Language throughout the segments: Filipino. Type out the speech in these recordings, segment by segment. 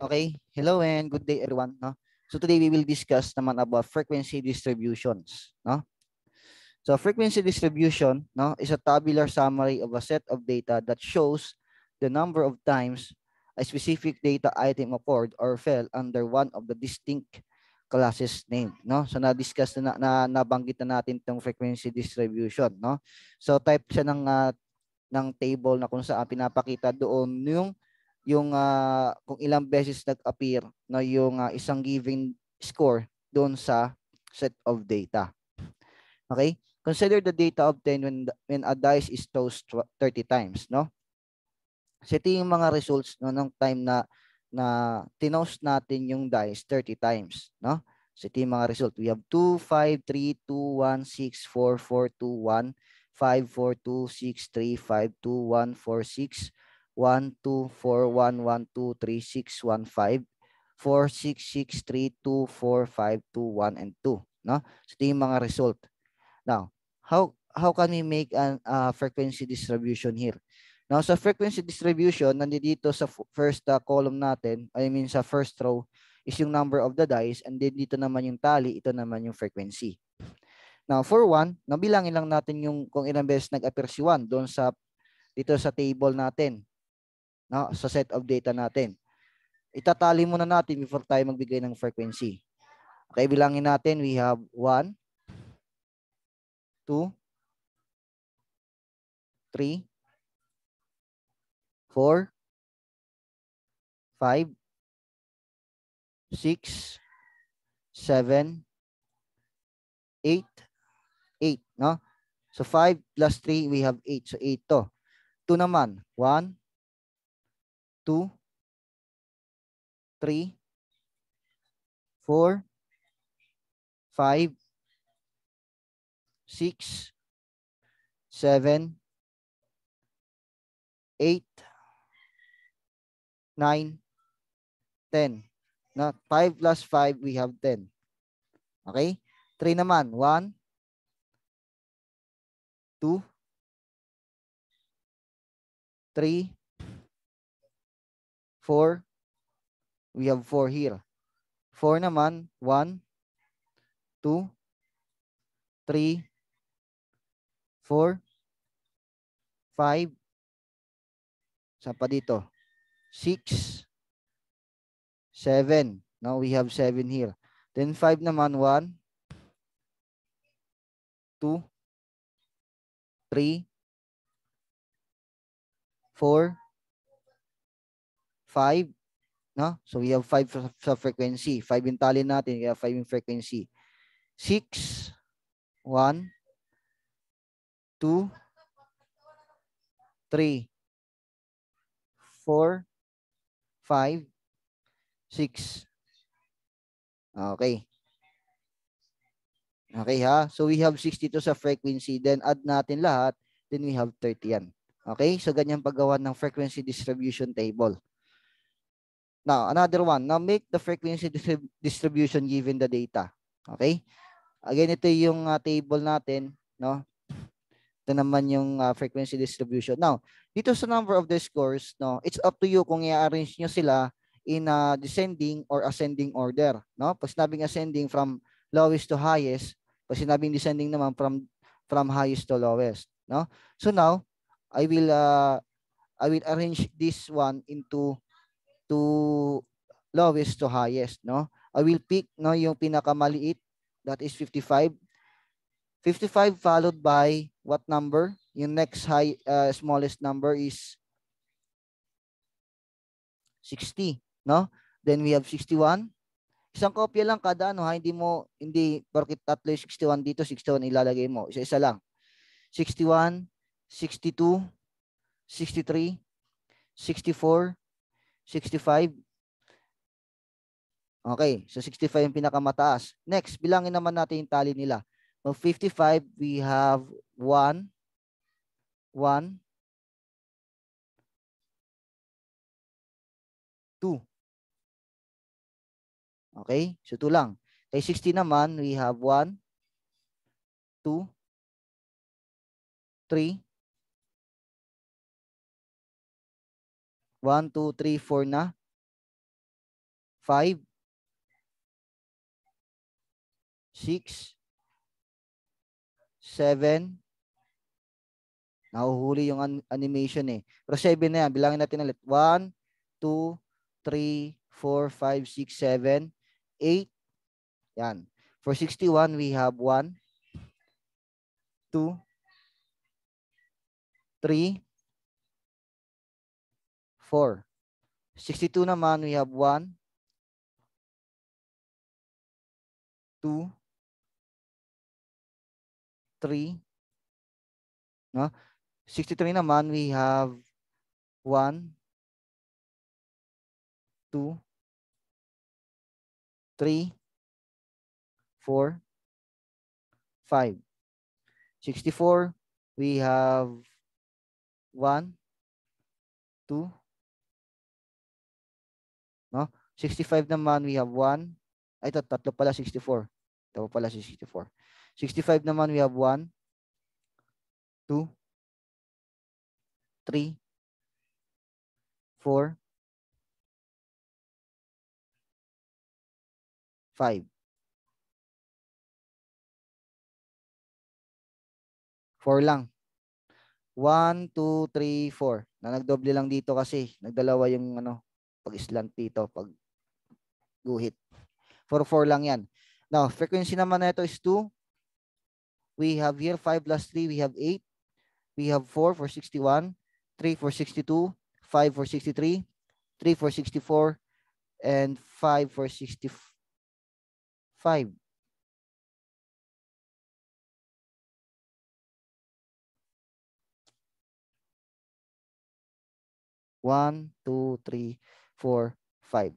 Okay, hello and good day everyone. No? So today we will discuss naman about frequency distributions. No? So frequency distribution no, is a tabular summary of a set of data that shows the number of times a specific data item occurred or fell under one of the distinct classes named. No? So na-discuss na, na nabanggit na natin itong frequency distribution. No? So type siya ng, uh, ng table na kung saan pinapakita doon yung yung uh, kung ilang beses nag-appear no yung uh, isang given score doon sa set of data. Okay? Consider the data obtained when when a dice is tossed 30 times, no? So ito yung mga results no ng time na na tinost natin yung dice 30 times, no? So ito yung mga result. We have 2, 5, 3, 2, 1, 6, 4, 4, 2, 1, 5, 4, 2, 6, 3, 5, 2, 1, 4, 6, 1, 2, 4, 1, 1, 2, 3, 6, 1, 5, 4, 6, 6, 3, 2, 4, 5, 2, 1, and 2. No? So, ito yung mga result. Now, how how can we make an uh, frequency distribution here? Now, sa frequency distribution, nandito sa first uh, column natin, I mean sa first row, is yung number of the dice, and then dito naman yung tally, ito naman yung frequency. Now, for 1, nabilangin lang natin yung kung ilang beses nag-appear si 1 doon sa dito sa table natin no, sa set of data natin. Itatali muna natin before tayo magbigay ng frequency. Okay, bilangin natin. We have 1, 2, 3, 4, 5, 6, 7, 8, 8, no? So 5 plus 3, we have 8. So 8 to. 2 naman, 1, two, three, four, five, six, seven, eight, nine, ten. Na five plus five, we have ten. Okay? Three naman. One, two, three, 4. We have 4 here. 4 naman. 1, 2, 3, 4, 5. Saan pa dito? 6, 7. Now we have 7 here. Then 5 naman. 1, 2, 3, 4, 5, no? So we have 5 sa, frequency. 5 yung tally natin, have 5 yung frequency. 6, 1, 2, 3, 4, 5, 6. Okay. Okay ha? So we have 62 sa frequency. Then add natin lahat. Then we have 30 yan. Okay? So ganyan paggawa ng frequency distribution table. Now, another one. Now, make the frequency distribution given the data. Okay? Again, ito yung uh, table natin. No? Ito naman yung uh, frequency distribution. Now, dito sa number of the scores, no, it's up to you kung i-arrange nyo sila in a descending or ascending order. No? Pag sinabing ascending from lowest to highest, pag sinabing descending naman from from highest to lowest. No? So now, I will uh, I will arrange this one into to lowest to highest, no? I will pick no yung pinakamaliit that is 55. 55 followed by what number? Yung next high uh, smallest number is 60, no? Then we have 61. Isang kopya lang kada ano ha, hindi mo hindi porket tatlo 61 dito, 61 ilalagay mo. Isa-isa lang. 61, 62, 63, 64, 65. Okay, so 65 yung pinakamataas. Next, bilangin naman natin yung tally nila. Of 55, we have 1, 1, 2. Okay, so 2 lang. Kay 60 naman, we have 1, 2, 3, 1, 2, 3, 4 na. 5, 6, 7, nahuhuli yung an- animation eh. Pero 7 na yan. Bilangin natin ulit. 1, 2, 3, 4, 5, 6, 7, 8. Yan. For 61, we have 1, 2, 3, 4. 62 naman, we have 1, 2, 3, no? 63 naman, we have 1, 2, 3, 4, 5. 64, we have 1, 2, 65 naman, we have 1. Ay, ito, tatlo pala, 64. Ito pala si 64. 65 naman, we have 1, 2, 3, 4, 5. 4 lang. 1, 2, 3, 4. Na nagdoble lang dito kasi. Nagdalawa yung ano, pag-slant dito, pag guhit. 4, 4 lang yan. Now, frequency naman na ito is 2. We have here 5 plus 3, we have 8. We have 4 for 61, 3 for 62, 5 for 63, 3 for 64, and 5 for 65. One, two, three, four, five.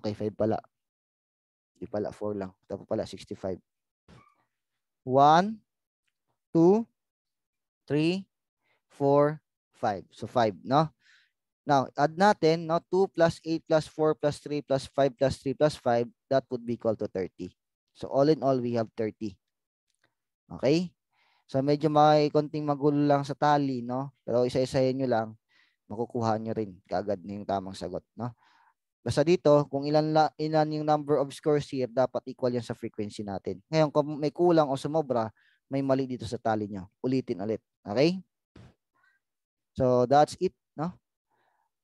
Okay, five pala. Hindi pala, four lang. Tapos pala, 65. One, two, three, four, five. So, five, no? Now, add natin, no? 2 plus 8 plus 4 plus 3 plus 5 plus 3 plus 5, that would be equal to 30. So, all in all, we have 30. Okay? So, medyo may konting magulo lang sa tali, no? Pero isa-isahin nyo lang, makukuha nyo rin kagad na yung tamang sagot, no? Basta dito, kung ilan, la, ilan yung number of scores here, dapat equal yan sa frequency natin. Ngayon, kung may kulang o sumobra, may mali dito sa tali nyo. Ulitin ulit. Okay? So, that's it, no?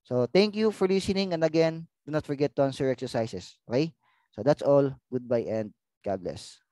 So, thank you for listening. And again, do not forget to answer exercises. Okay? So, that's all. Goodbye and God bless.